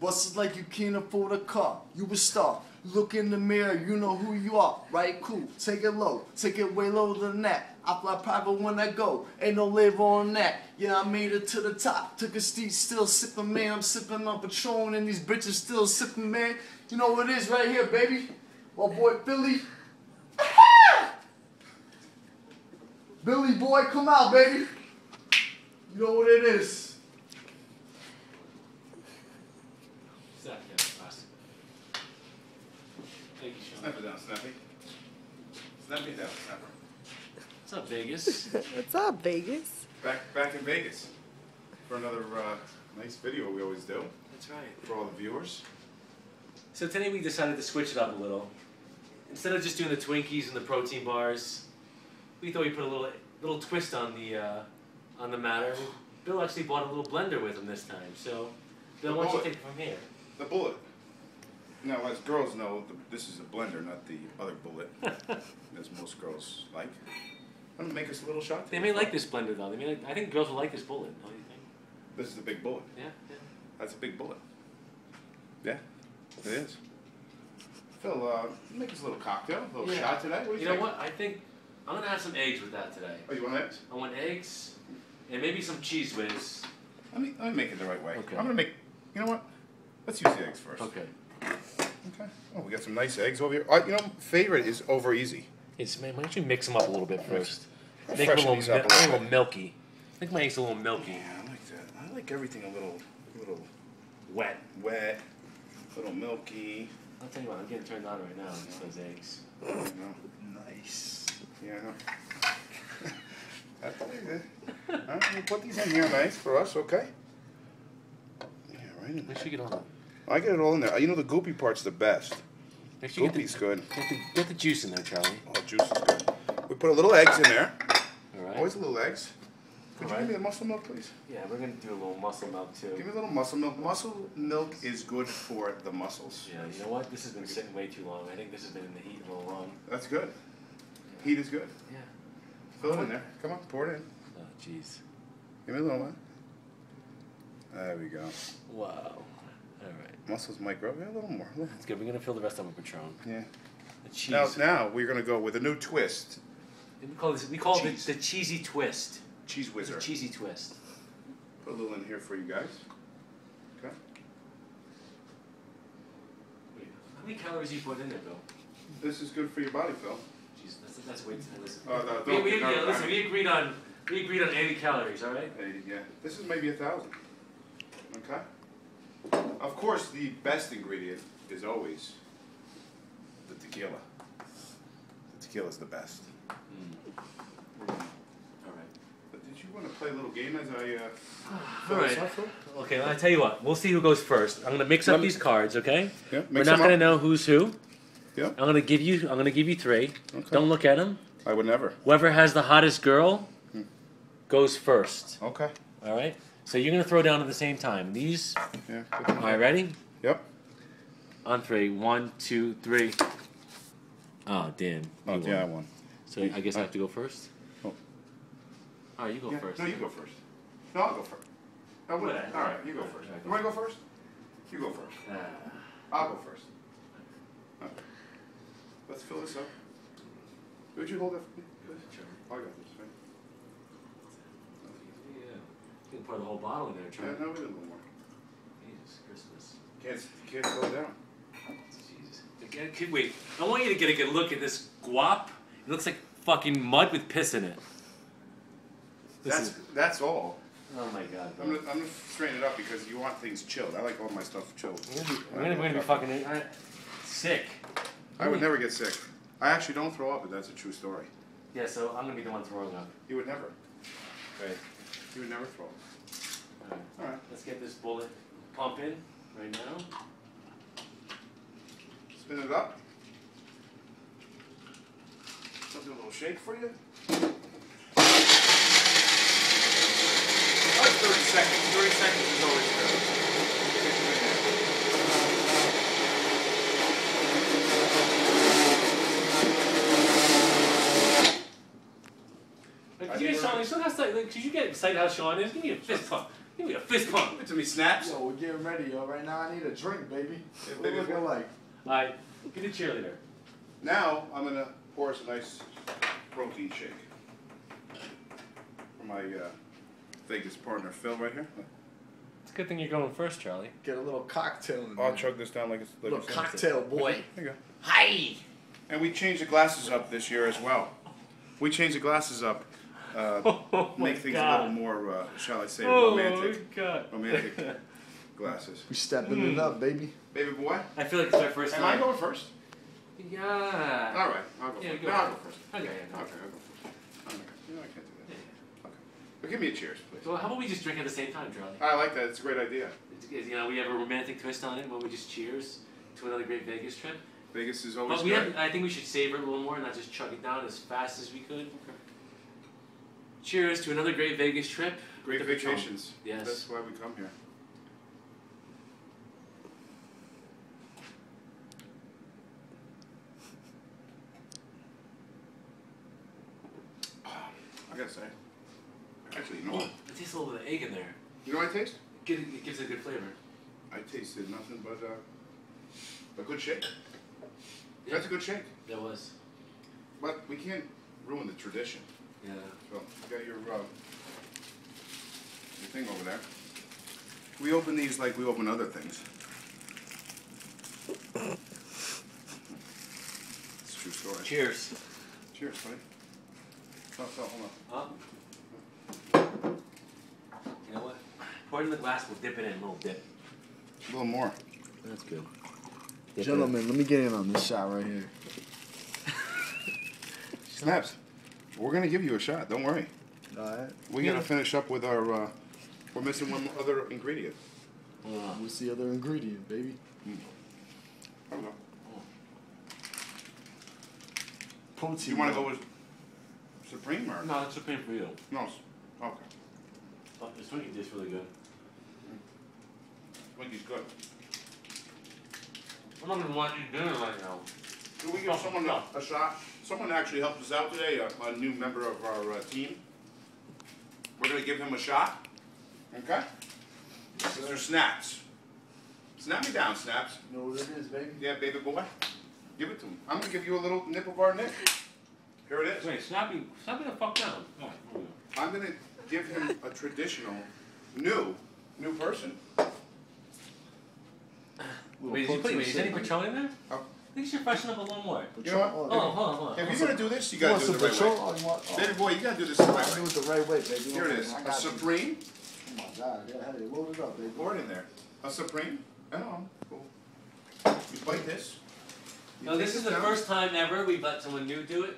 Bust it like you can't afford a car. You a star. Look in the mirror, you know who you are. Right, cool. Take it low. Take it way lower than that. I fly private when I go. Ain't no label on that. Yeah, I made it to the top. Took a seat, still sipping, man. I'm sipping on Patron, and these bitches still sipping, man. You know what it is right here, baby. My boy Billy. Billy boy, come out, baby. You know what it is. Snap down, Ross. Thank you, Sean. Snap it down, Snappy. Snap it down, Snapper. What's up, Vegas? What's up, Vegas? Back, back in Vegas for another uh, nice video we always do That's right. for all the viewers. So today we decided to switch it up a little. Instead of just doing the Twinkies and the protein bars, we thought we'd put a little little twist on the uh, on the matter. Bill actually bought a little blender with him this time. So, Bill, why don't you bullet. take it from here? The bullet. Now, as girls know, the, this is a blender, not the other bullet, as most girls like. I'm gonna make us a little shot. They may like this blender though. They may like, I think girls will like this bullet. What do you think? This is a big bullet. Yeah. yeah. That's a big bullet. Yeah, it is. Phil, uh, make us a little cocktail, a little Yeah. shot today. What do you, You think? know what? I think I'm gonna have some eggs with that today. Oh, you want eggs? I want eggs and maybe some Cheez Whiz. Let me let me make it the right way. Okay. I'm gonna make. You know what? Let's use the eggs first. Okay. Okay. Oh, we got some nice eggs over here. Uh, you know, favorite is over easy. It's man, why don't you mix them up a little bit first? I'll Make them a little, these up a a little little milky. I think my eggs are a little milky. Yeah, I like that. I like everything a little, a little Wet. wet, a little milky. I'll tell you what, I'm getting turned on right now with those eggs. You know. Nice. Yeah, I know. That's pretty good. All right, we'll put these in here nice for us, okay? Yeah, right in Make there. sure you get all I get it all in there. You know, the goopy part's the best. Make sure you get Goopy's good. get the, get the juice in there, Charlie. Oh, juice is good. We put a little eggs in there. All right. Always a little eggs. Could you Alright. give me the muscle milk, please? Yeah, we're gonna do a little muscle milk too. Give me a little muscle milk. Muscle milk is good for the muscles. Yeah, you know what? This has been sitting way too long. I think this has been in the heat a little long. That's good. Heat is good. Yeah. Fill it in there. Come on, pour it in. Oh, jeez. Give me a little one. There we go. Wow. All right. Muscles might grow. Yeah, a little more. A little. That's good. We're gonna fill the rest of with Patron. Yeah. The cheese. Now, now we're gonna go with a new twist. we call this. We call it the, the cheesy twist. Cheese It's whizzer. cheesy twist. Put a little in here for you guys. Okay. How many calories you put in there, Bill? This is good for your body, Phil. Jeez, that's that's way too listen. Oh, no, we, we, no, yeah, I listen, mean- we agreed on we agreed on 80 calories, all right? Hey, yeah. This is maybe a thousand. Of course, the best ingredient is always the tequila. The tequila is the best. All right. But did you want to play a little game as I uh, All right. up? Okay, well, I tell you what. We'll see who goes first. I'm gonna mix up these cards, okay? Yeah. We're not gonna know who's who. Yeah. I'm gonna give you. I'm gonna give you three. Okay. Don't look at them. I would never. Whoever has the hottest girl Hmm. goes first. Okay. All right. So you're gonna throw down at the same time. These. Yeah. All right. Ready? Yep. On three. One, two, three. Oh, Dan. Oh, you yeah, I won. won. So I guess I have to go first. Oh. All right, you go Yeah. first. No, you go first. No, I'll go first. No, wait. Whatever. All right, you go first. Okay. You want to go first? You go first. Ah. I'll go first. Okay. Let's fill this up. Would you hold it for me? Sure. I got this, right? Yeah. You can pour the whole bottle in there, Yeah, Charlie. no, we did a little more. Jesus Christmas. Can't, you can't slow it down. Jesus. Kid, wait. I want you to get a good look at this guap. It looks like fucking mud with piss in it. This That's, is- that's all. oh my god. I'm gonna, I'm gonna straighten it up because you want things chilled. I like all my stuff chilled. We're gonna be, gonna, be fucking uh, sick. I would never get sick. I actually don't throw up, but that's a true story. Yeah, so I'm gonna be the one throwing up. You would never. Right. You would never throw up. Alright. All right. Let's get this bullet pumping right now. Spin it up. I'll do a little shake for you. Like 30 seconds. 30 seconds is always good. Like, I could you think get we're Sean? right. You still have to, like, could you get excited how Sean is? Give me a fist pump. Give me a fist pump. Give it to me, snaps. Yo, we're getting ready, yo. Right now, I need a drink, baby. Yeah, What baby, it looking what- like? Alright, get a cheerleader. Now I'm gonna pour us a nice protein shake for my uh, Vegas partner Phil right here. It's a good thing you're going first, Charlie. Get a little cocktail in I'll there. chug this down like it's like Little it's cocktail, boy. There you go. Hi! And we changed the glasses up this year as well. We changed the glasses up, uh, Oh make things God. a little more, uh, shall I say, Oh romantic. my god. Romantic glasses. We stepping it up, baby. Baby boy, I feel like it's our first am I time. going first? Yeah. All right, I'll go Yeah, first. go No, I'll go first. Okay, Okay, yeah, I'll go go first. I'm not- You know I can't do that. Yeah. Okay. But give me a cheers, please. So how about we just drink at the same time, Charlie? I like that. It's a great idea. It's- it's, You know, we have a romantic twist on it when we just cheers to another great Vegas trip. Vegas is always But we good. have, I think we should savor it a little more and not just chug it down as fast as we could. Cheers to another great Vegas trip. Great the Patron. vacations. Yes. That's why we come here. I gotta say, actually, you know what? It tastes a little bit of egg in there. You know what I taste? It gives, it gives it a good flavor. I tasted nothing but uh, a good shake. Yeah. That's a good shake. That was. But we can't ruin the tradition. Yeah. So you got your uh, your thing over there. We open these like we open other things. It's a true story. Cheers. Cheers, buddy. Oh, oh, hold on. Huh? You know what? Pour it in the glass. We'll dip it in a little dip. A little more. That's good. Gentlemen, let me get in on this shot right here. Snaps. We're gonna give you a shot. Don't worry. Alright. We gotta finish up with our. Uh, we're missing one other ingredient. What's the other ingredient, baby? I don't know. Protein. You want to go with supreme or No, it's supreme for you. no? Okay. Oh, this Twinkie tastes really good. Twinkies good. I'm not even wanting to eat dinner right now. Can we give someone a, a shot? Someone actually helped us out today, a, a new member of our uh, team. We're gonna give him a shot. Okay? Mr. Snaps. Snap me down, Snaps. You know what it is, baby? Yeah, baby boy. Give it to him. I'm gonna give you a little nip of our Nick. Here it is. Wait, snap me, snap me the fuck down. I'm gonna give him a traditional, new, new person. Wait, is he putting, wait, is any shake. Patron in there? Oh. I think you should freshen up a little more. You know what? Oh, hold on, hold on. If you're gonna do this, you You gotta do it the right way. Oh, you want? Oh. Baby boy, you gotta do this the I'll right do way. it the right way, baby. Here it is. A supreme. Oh my God, yeah, hey, load it up, baby. Pour it in there. A supreme. Oh, cool. You bite this. You No, this is the down. first time ever we've let someone new do it.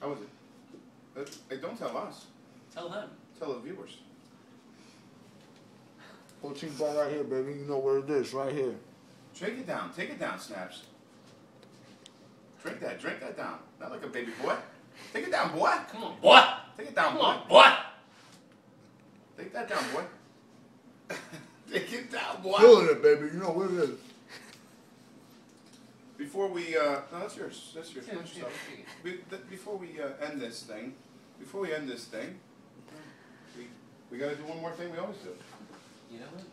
How was it? Hey, don't tell us. Tell them. Tell the viewers. Protein bar right here, baby. You know what it is, right here. Take it down. Take it down, Snaps. Drink that. Drink that down. Not like a baby boy. Take it down, boy. Come on, boy! Take it down, Come boy. on, boy! Take that down, boy. Take it down, boy. Feeling it, baby. You know what it is. Before we, uh, no, that's yours. That's yours. Yeah, Finish yeah, yeah. Be, th- before we uh, end this thing, before we end this thing, we, we gotta do one more thing we always do. You know what?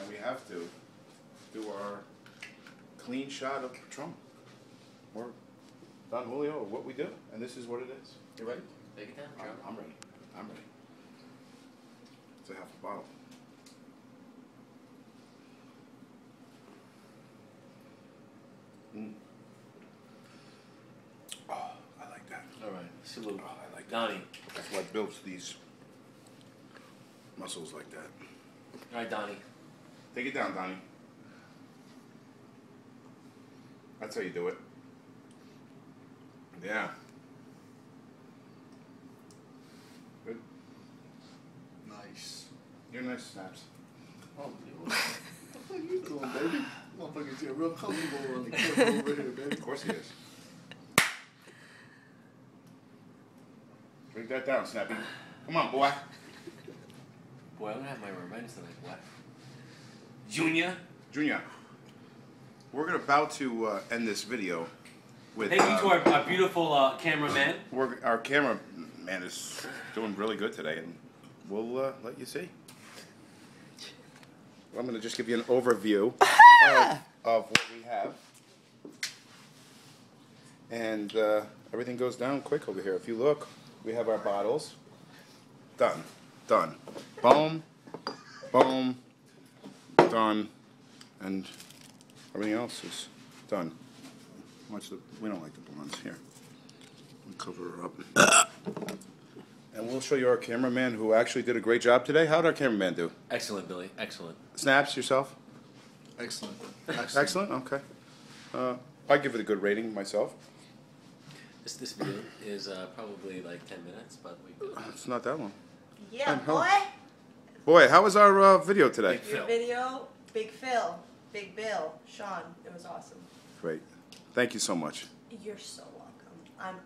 And we have to do our clean shot of Patron. Or Don Julio, or what we do. And this is what it is. You ready? Take it down, I'm, I'm ready. I'm ready. It's a half a bottle. Mm. Oh, I like that. Alright, salute. Oh, I like that. Donnie. That's what builds these muscles like that. Alright, Donnie. Take it down, Donnie. That's how you do it. Yeah. Good. Nice. You're nice, Snaps. Oh, what the fuck you doing, baby? Motherfuckers get real comfortable on the camera over here, baby. Of course he is. Break that down, Snappy. Come on, boy. Boy, I'm gonna have my revenge tonight, what? Junior? Junior, we're gonna about to uh, end this video with. Thank you to our, our beautiful uh, cameraman. We're, our camera man is doing really good today, and we'll uh, let you see. I'm going to just give you an overview of, of what we have. And uh, everything goes down quick over here. If you look, we have our bottles. Done. Done. Boom. Boom. Done. And everything else is done. Watch the, we don't like the blondes here. We'll cover her up. And we'll show you our cameraman who actually did a great job today. How'd our cameraman do? Excellent, Billy. Excellent. Snaps yourself? Excellent. Excellent. Excellent, okay. Uh, I give it a good rating myself. This this video is uh, probably like ten minutes, but we. It's not that long. Yeah, boy. Boy, how was our uh, video today? Big Your Phil. video, Big Phil, Big Bill, Sean. It was awesome. Great. Thank you so much. You're so welcome. I'm